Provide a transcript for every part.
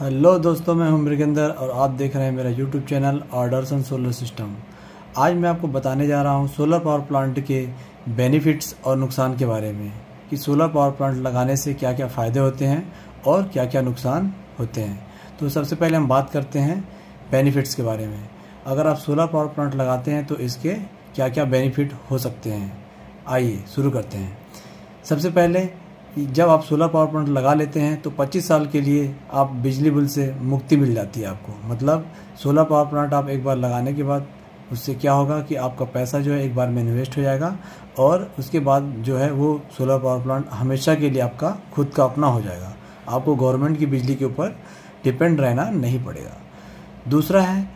Hello दोस्तों, मैं हूँ मृगेंद्र और आप देख रहे हैं मेरा YouTube channel orders and solar system आज मैं आपको बताने जा रहा हूँ सोलर पावर प्लांट के बेनिफिट्स और नुकसान के बारे में कि सोलर पावर प्लांट लगाने से क्या क्या फ़ायदे होते हैं और क्या क्या नुकसान होते हैं। तो सबसे पहले हम बात करते हैं बेनिफिट्स के बारे में। अगर आप सोलर पावर प्लांट लगाते हैं तो इसके क्या क्या बेनिफिट हो सकते हैं? आइए शुरू करते हैं। सबसे पहले जब आप सोलर पावर प्लांट लगा लेते हैं तो 25 साल के लिए आप बिजली बिल से मुक्ति मिल जाती है आपको। मतलब सोलर पावर प्लांट आप एक बार लगाने के बाद उससे क्या होगा कि आपका पैसा जो है एक बार में इन्वेस्ट हो जाएगा और उसके बाद जो है वो सोलर पावर प्लांट हमेशा के लिए आपका खुद का अपना हो जाएगा। आपको गवर्नमेंट की बिजली के ऊपर डिपेंड रहना नहीं पड़ेगा। दूसरा है,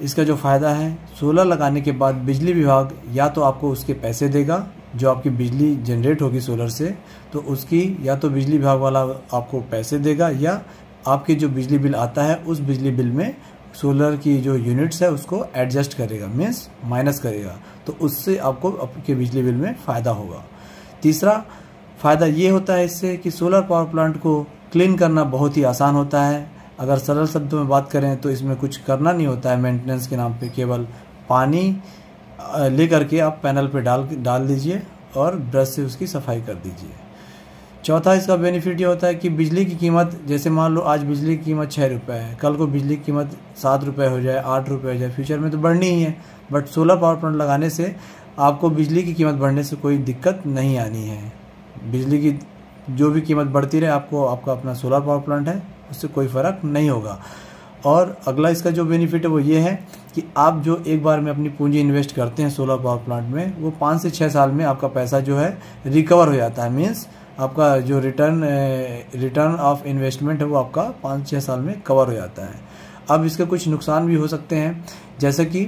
इसका जो फ़ायदा है सोलर लगाने के बाद बिजली विभाग या तो आपको उसके पैसे देगा जो आपकी बिजली जनरेट होगी सोलर से तो उसकी या तो बिजली विभाग वाला आपको पैसे देगा, या आपके जो बिजली बिल आता है, उस बिजली बिल में सोलर की जो यूनिट्स है, उसको एडजस्ट करेगा मीन्स माइनस करेगा। तो उससे आपको आपके बिजली बिल में फ़ायदा होगा। तीसरा फ़ायदा ये होता है इससे कि सोलर पावर प्लांट को क्लीन करना बहुत ही आसान होता है। अगर सरल शब्दों में बात करें तो इसमें कुछ करना नहीं होता है मेंटेनेंस के नाम पे केवल पानी ले करके आप पैनल पे डाल डाल दीजिए और ब्रश से उसकी सफ़ाई कर दीजिए। चौथा इसका बेनिफिट ये होता है कि बिजली की कीमत, जैसे मान लो आज बिजली की कीमत छः रुपये है, कल को बिजली की कीमत सात रुपये हो जाए, आठ रुपये हो जाए फ्यूचर में तो बढ़नी ही है। बट सोलर पावर प्लांट लगाने से आपको बिजली की कीमत बढ़ने से कोई दिक्कत नहीं आनी है। बिजली की जो भी कीमत बढ़ती रहे, आपको, आपका अपना सोलर पावर प्लांट है, उससे कोई फ़र्क नहीं होगा। और अगला इसका जो बेनिफिट है वो ये है कि आप जो एक बार में अपनी पूंजी इन्वेस्ट करते हैं सोलर पावर प्लांट में, वो पाँच से छः साल में आपका पैसा जो है रिकवर हो जाता है। मीन्स आपका जो रिटर्न रिटर्न ऑफ़ इन्वेस्टमेंट है वो आपका पाँच छः साल में कवर हो जाता है। अब इसके कुछ नुकसान भी हो सकते हैं। जैसे कि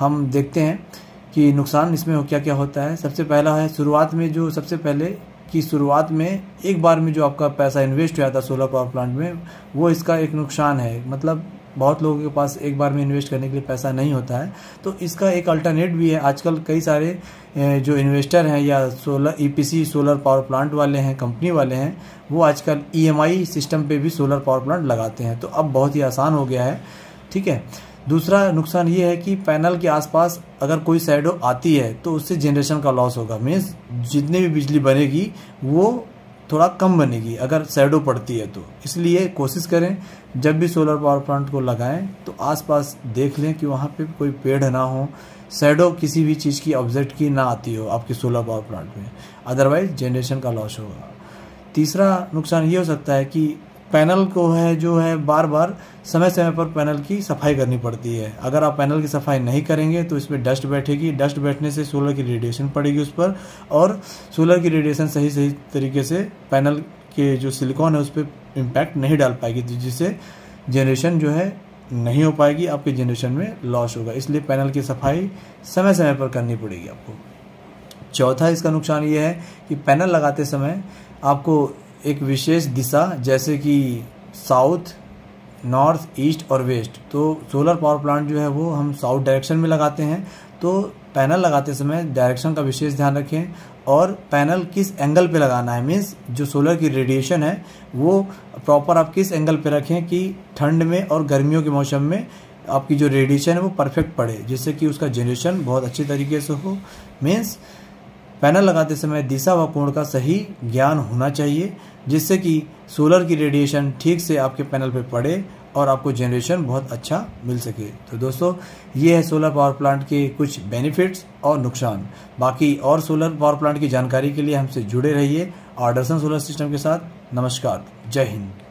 हम देखते हैं कि नुकसान इसमें क्या क्या होता है। सबसे पहला है शुरुआत में जो सबसे पहले कि शुरुआत में एक बार में जो आपका पैसा इन्वेस्ट हो जाता है सोलर पावर प्लांट में, वो इसका एक नुकसान है। मतलब बहुत लोगों के पास एक बार में इन्वेस्ट करने के लिए पैसा नहीं होता है। तो इसका एक अल्टरनेट भी है। आजकल कई सारे जो इन्वेस्टर हैं या solar EPC solar power plant वाले हैं कंपनी वाले हैं, वो आजकल ईएमआई सिस्टम पे भी सोलर पावर प्लांट लगाते हैं। तो अब बहुत ही आसान हो गया है। ठीक है? दूसरा नुकसान ये है कि पैनल के आसपास अगर कोई सैडो आती है तो उससे जनरेशन का लॉस होगा। मीन्स जितनी भी बिजली बनेगी, वो थोड़ा कम बनेगी, अगर सैडो पड़ती है तो। इसलिए कोशिश करें, जब भी सोलर पावर प्लांट को लगाएँ तो आसपास देख लें कि वहाँ पे कोई पेड़ ना हो। सैडो किसी भी चीज़ की ऑब्जेक्ट की ना आती हो आपके सोलर पावर प्लांट में। अदरवाइज़ जनरेशन का लॉस होगा। तीसरा नुकसान ये हो सकता है कि पैनल को है, जो है बार बार समय समय पर पैनल की सफ़ाई करनी पड़ती है। अगर आप पैनल की सफ़ाई नहीं करेंगे तो इसमें डस्ट बैठेगी। डस्ट बैठने से सोलर की रेडिएशन पड़ेगी उस पर और सोलर की रेडिएशन सही सही तरीके से पैनल के जो सिलिकॉन है, उस पर इम्पैक्ट नहीं डाल पाएगी जिससे जनरेशन जो है, नहीं हो पाएगी, आपके जनरेशन में लॉस होगा। इसलिए पैनल की सफ़ाई समय समय पर करनी पड़ेगी आपको। चौथा इसका नुकसान ये है कि पैनल लगाते समय आपको एक विशेष दिशा, जैसे कि साउथ नॉर्थ ईस्ट और वेस्ट तो सोलर पावर प्लांट जो है वो हम साउथ डायरेक्शन में लगाते हैं। तो पैनल लगाते समय डायरेक्शन का विशेष ध्यान रखें और पैनल किस एंगल पे लगाना है? मीन्स जो सोलर की रेडिएशन है, वो प्रॉपर आप किस एंगल पे रखें कि ठंड में और गर्मियों के मौसम में आपकी जो रेडिएशन है वो परफेक्ट पड़े, जिससे कि उसका जनरेशन बहुत अच्छे तरीके से हो। मीन्स पैनल लगाते समय दिशा व कोण का सही ज्ञान होना चाहिए। जिससे कि सोलर की रेडिएशन ठीक से आपके पैनल पर पड़े और आपको जनरेशन बहुत अच्छा मिल सके। तो दोस्तों, ये है सोलर पावर प्लांट के कुछ बेनिफिट्स और नुकसान। बाकी और सोलर पावर प्लांट की जानकारी के लिए हमसे जुड़े रहिए ऑर्डरसन सोलर सिस्टम के साथ। नमस्कार, जय हिंद।